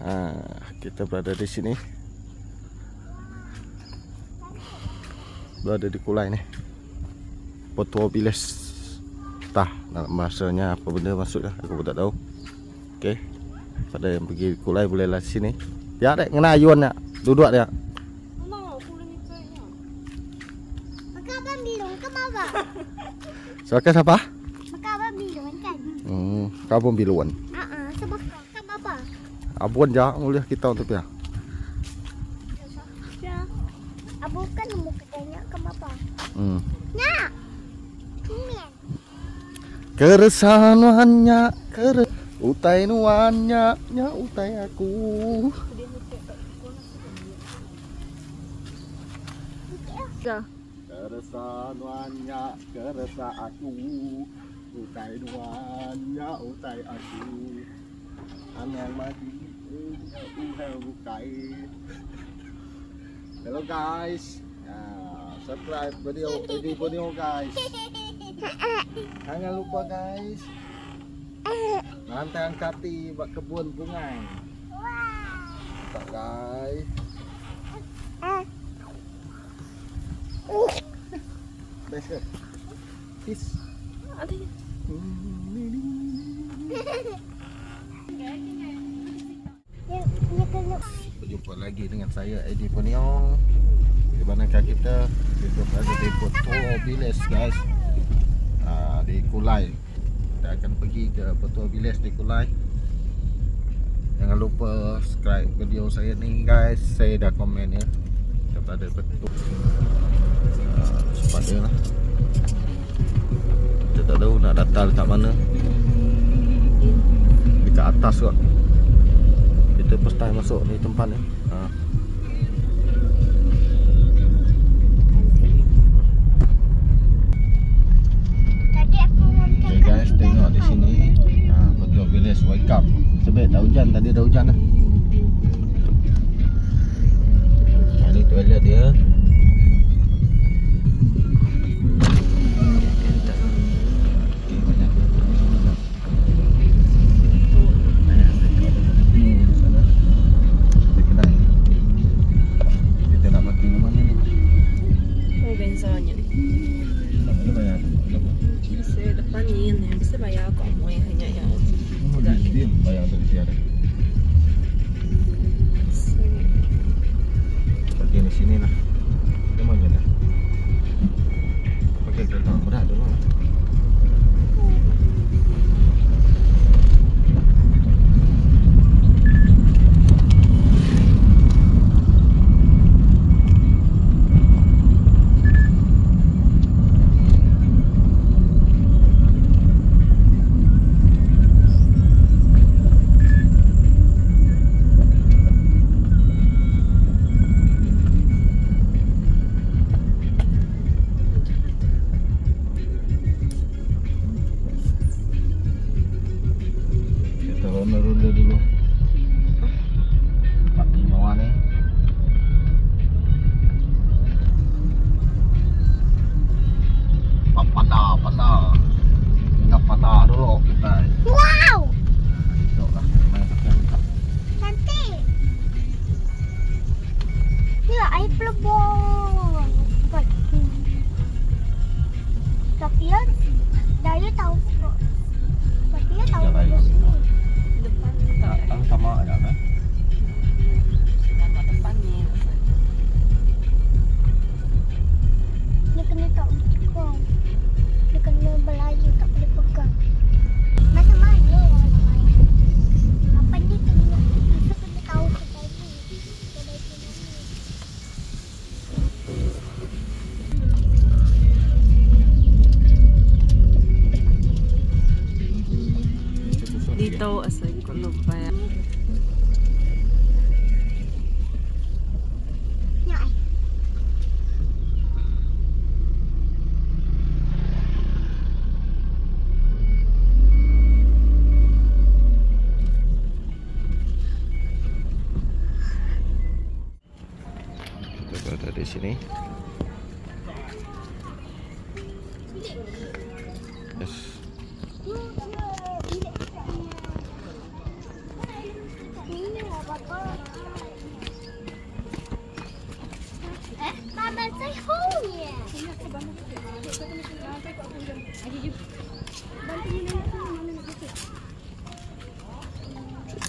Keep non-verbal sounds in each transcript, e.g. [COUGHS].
Ha, kita berada di sini. Berada di Kulai ni. Petua Bilis. Tah, nak masanya apa benda masuknya aku pun tak tahu. Okey. Pada yang pergi Kulai bolehlah sini. Ya, dek kena ayuan nak. Duduk dia. [LAUGHS] Silakan siapa? Abang bilong kan? Hmm, kabun biluan. Ah ah, sebab kan bapa? Abuan jak mulia kita untuk dia. Ya. Abu kan mau ketanya ke bapa. Hmm. Kumian. Keresahan kere utai nuannya nya utai aku. Keresahan wannya keresa aku utai nuannya utai aku. Anang mati Hello guys. Ah, subscribe video ini video guys. Jangan lupa guys. Nanti angkati buat kebun bunga. Tak guys. Best ke? Peace. Dia dia kena Berjumpa lagi dengan saya Eddie Peniong. Di manakah kita kita berada di Petua Bilis guys. Ah, di Kulai. Kita akan pergi ke Petua Bilis di Kulai. Jangan lupa subscribe video saya ni guys. Saya dah komen ya. Kita berada di Petua. Ah, sepada lah. Kita tak tahu nak datang dekat mana. Dekat atas kot. First time masuk ni tempat ni. Ha. Ni ni bisa bayar kau mau yang hanya yang. Oh, dia sini. Yes. Ini Eh, Mama say home ya.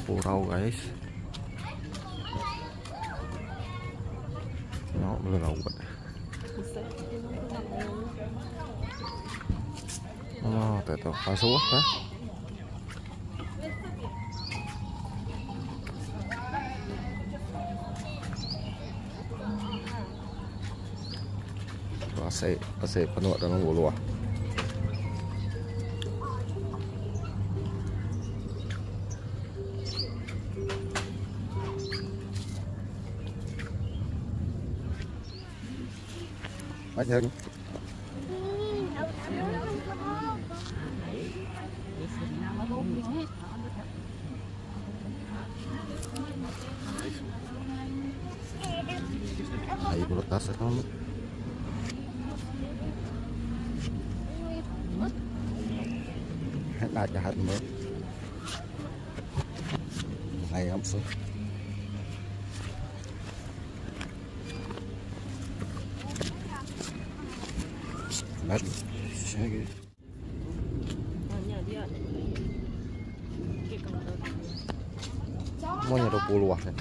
Purau guys. Nó belum lawat. Oh, tak tahu. Masuk ah. Pasai, pasai penuh dalam bulu ah. phải dừng Ahí por atrás sacamos. Hết lại cả hạt mới. Này không xuống.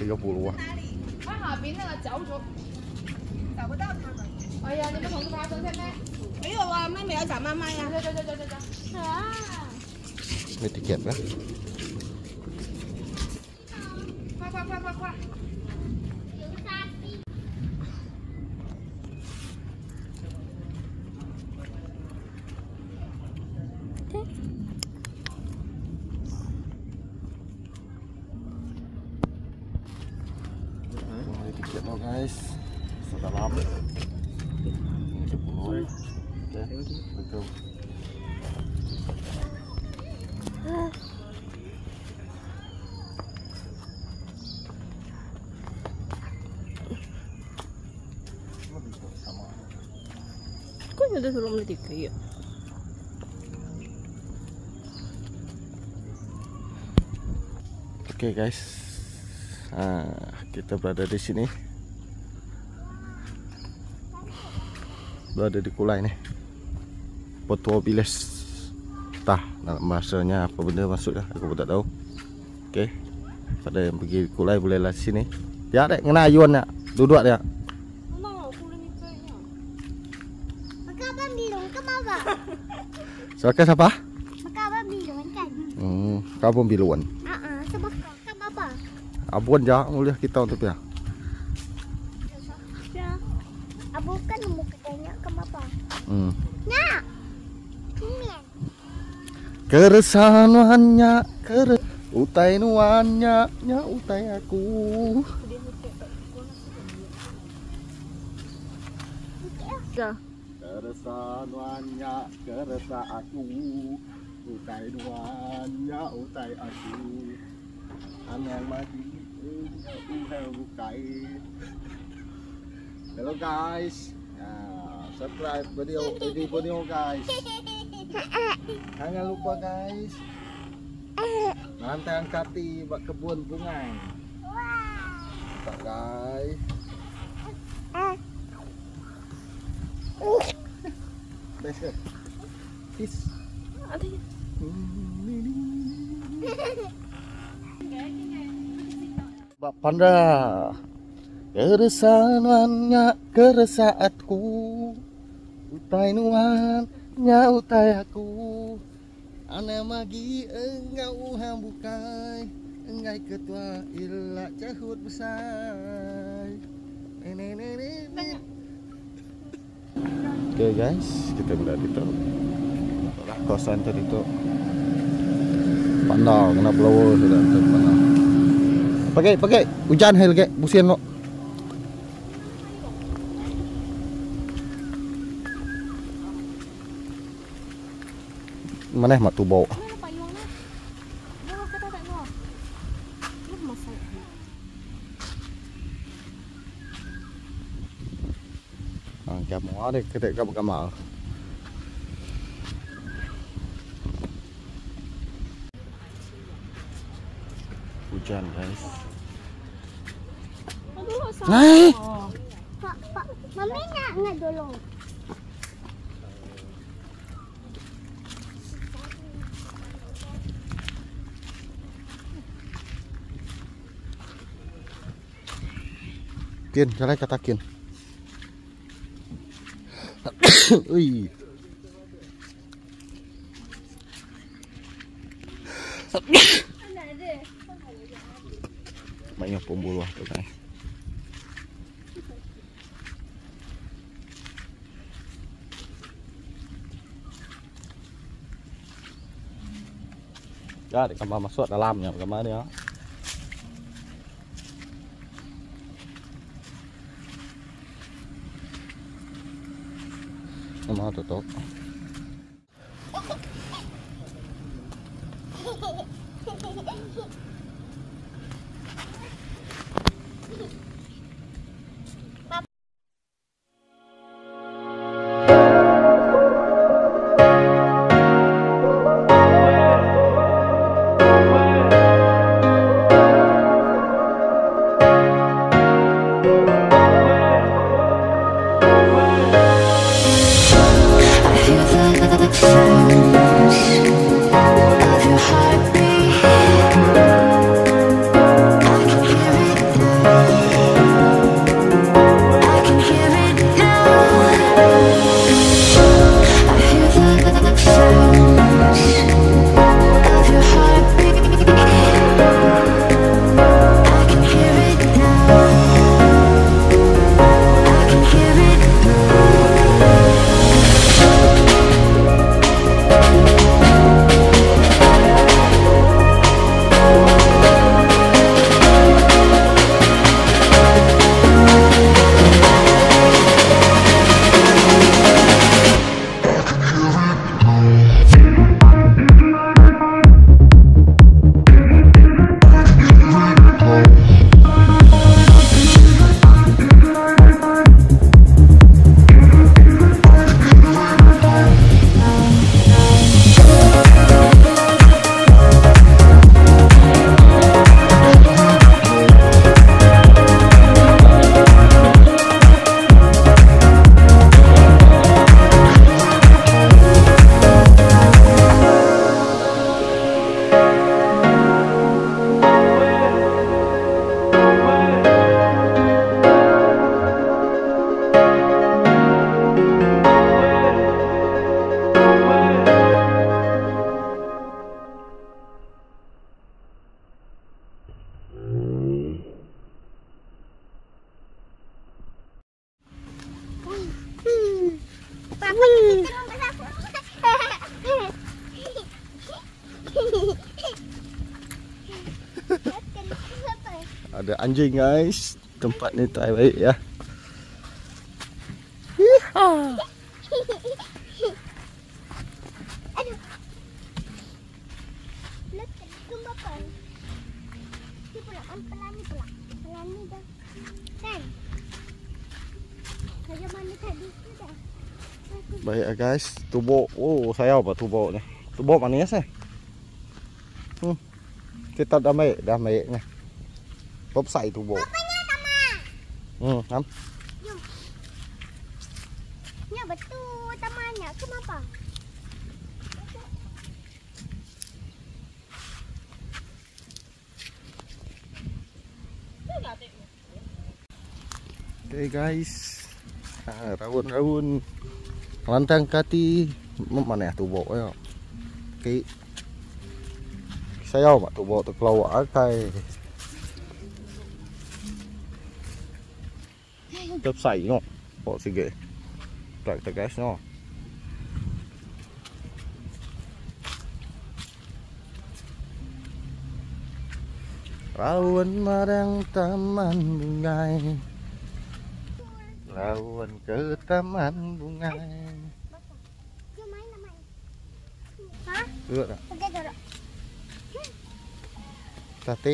bù lùa, cái đồ bù lùa. 它下边那个走咗，找不到他们。哎呀，你们同事发生现在？没有啊，妹妹要找妈妈呀。走走走走走走。 Ah. Ini tiket kan? 快快快快快！ Kok ada suruh beli tiket ya? Oke guys, nah, kita berada di sini, berada di Kulai nih, Potua Biles. Tah, bahasanya apa benda maksudnya, aku pun tak tahu. Oke, pada yang pergi Kulai bolehlah sini. Ya, dek, kena ya, duduk dia. Mana aku ni kayaknya. Maka abang bilang ke bapa? Silakan siapa? Maka abang bilang kan? Hmm, kamu biluan. Ah ah, sebab kau kan bapa? Abuan jah mulia kita untuk ya. Ya. Abu kan mau katanya ke bapa? Hmm. Nak. Mian. Keresahannya kere utai nuannya nya utai aku. Ya. Keresahannya keresa aku utai nuannya utai aku. Aneh mati udah bukai. Hello guys. Nah, subscribe video video video guys. Jangan lupa guys. Nanti angkati buat kebun bunga. Tak guys. Best ke? Peace. Ada ya. Bak panda. Keresahannya keresaatku. Utai nuannya utai aku. Ane magi engau hambukai. Engai ketua ilak cahut besar. Ini ini Oke guys, kita berada di tu. Kosan tadi tu. Pandau kena blower sudah tu pandau. Pakai pakai hujan hel ke busian lo. Mana mak tu bau. thì có thể các bạn mở hujan guys này! Mami nak nggak dulu kiên cho lấy cho ta kiên. [COUGHS] Ui. Banyak pembuluh tu guys. Ya, để kamar masuk dalamnya kamar dia. Kamar tutup. totoo Ada anjing guys. Tempat ni tak baik ya. Tu dah. Baik ya guys. Tubuk. Oh, saya apa tubuk ni? Tubuk manis eh. Hmm. Kita dah baik, dah baiknya. Sai tubuk. Apanya sama? Hmm, ham. Ya betul tamannya. Kenapa? Okay guys. Ah, raun-raun. Lantang kati mana ya tubuk ya. Okay. Saya mak tubuk tu keluar akai. Top sai no. Bộ sige. Tak tak guys no. Rawan marang taman bungai Rawan ke taman bungai Jom main nak main. Hah? Duduk tak? Pergi dulu. Tati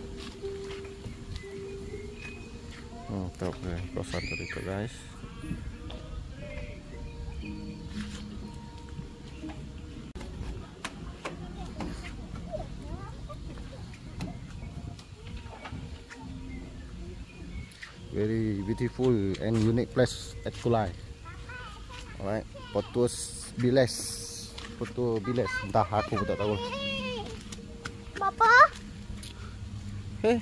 tahu ke kosan tadi tu guys. Very beautiful and unique place at Kulai. Alright, Potus Biles. Potu Biles. Entah aku pun tak tahu. Bapa. Eh,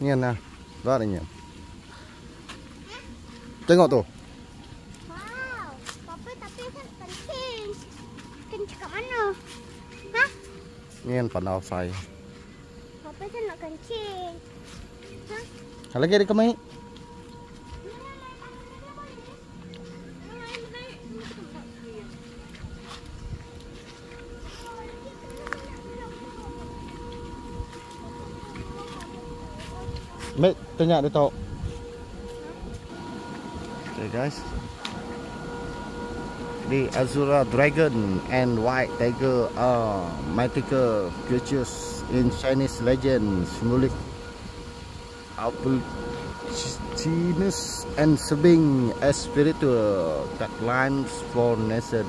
Nian lah. Đó là nian. Tengok tu. Wow. Papa tapi kan kencing. Kencing kat mana? Ha? Nian pandau sai. Papa kan nak kencing. Ha? Lagi ada kemai. Mate, tanya dia tahu. Okay guys. The Azura Dragon and White Tiger are mythical creatures in Chinese legend symbolic Opportunist and serving as spiritual guidelines for nation.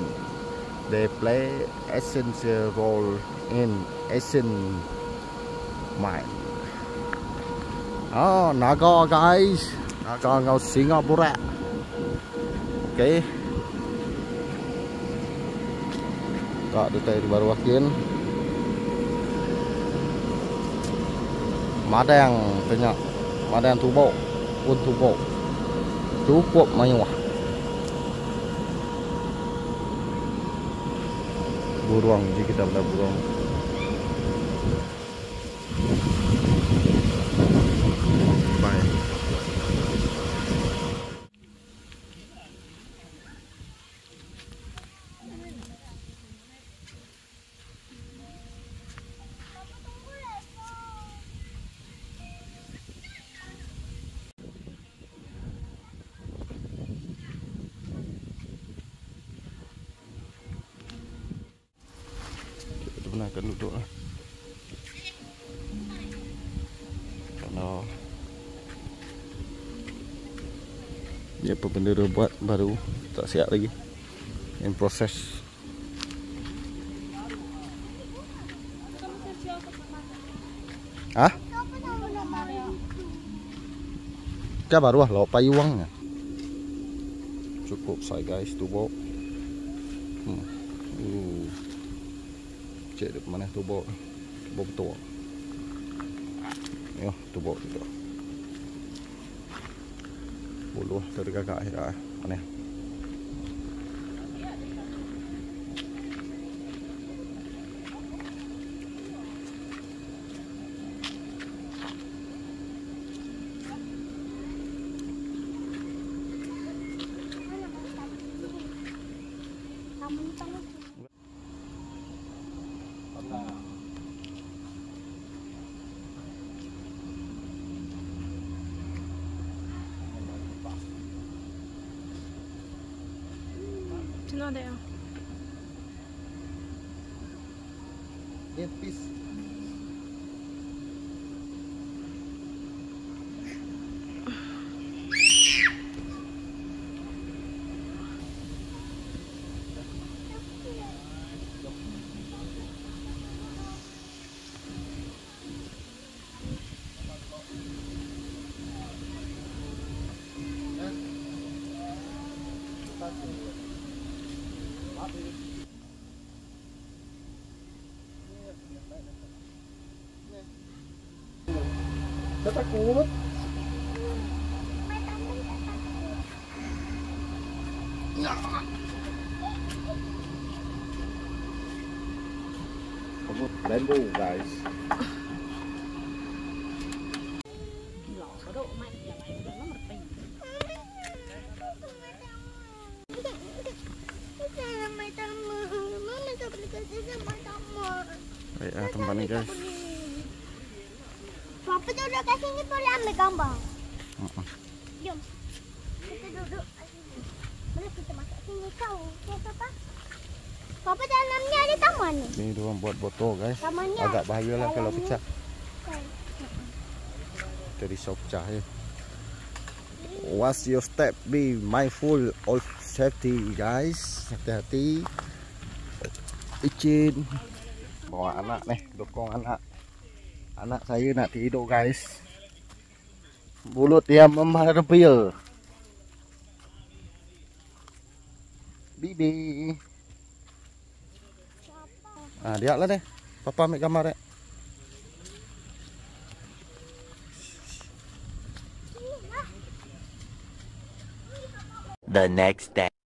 They play essential role in Asian mind. Oh, Naga guys. Naga ngau Singapore. Okay. Tak ada tayo baru wakin. Madang tanya. Madang tubo. Pun tubo. Cukup mayuah. Buruang je kita pada buruang. Pernah akan duduk lah Kalau Ni apa benda dia buat baru Tak siap lagi In process Ha? Kan baru lah lauk payuang Cukup saya guys tubuh. uh. Cek dia mana tubuh Tubuh betul Ya tubuh tu Buluh dari kakak akhir Mana Dia pis Dia takut Main taman tak takut. Kamu rainbow guys Lọ độ mạnh là mày nó một tình. Kita main sama taman. Baik lah tempat ni guys. Sini boleh ambil gambar. Mm-mm. Jom. Kita duduk kat sini. Boleh kita masuk sini kau. Okay, Papa? Papa dalamnya ada taman ni. Ni dia orang buat botol guys. Tamannya. Agak bahaya lah kalau pecah. Kan. Kita risau pecah je. What's your step? Be mindful of safety guys. Hati-hati. Licin. Bawa anak ni. Dokong anak. Anak saya nak tidur guys. Mulut dia memarbia. Bibi. Ah, dia lah deh. Papa ambil gambar deh. the next day.